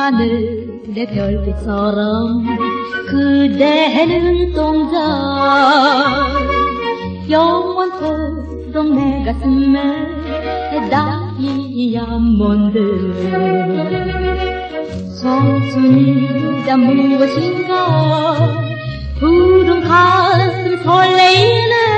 밤하늘의 별빛처럼 그대는 동자 영원토록 내 가슴에 다이아몬드 청춘이다 무엇인가? 푸른 가슴 설레이네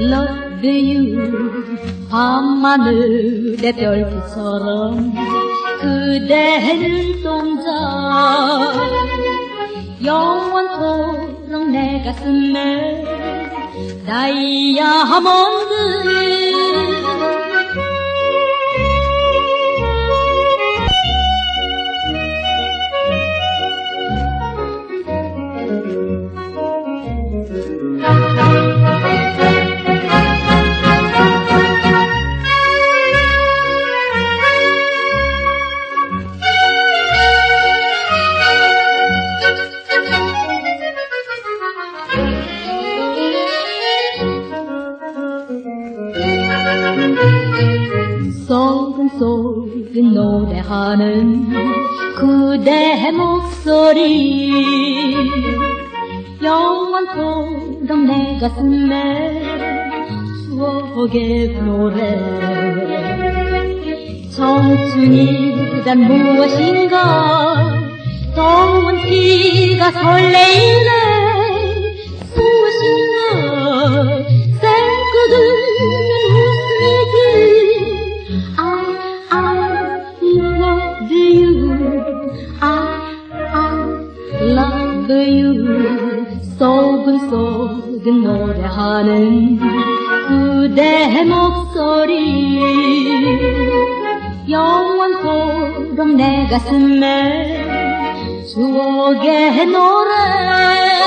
love you. 밤하늘의 별빛처럼 그대는 동자 영원토록 내 가슴에 다이아몬드 소근소근 노래하는 그대 목소리 영원토록 내 가슴에 추억의 노래. 청춘이란 무엇인가? 더운 피가 설레이네 소근소근 노래하는 그대 목소리. 영원토록 내 가슴에 추억의 노래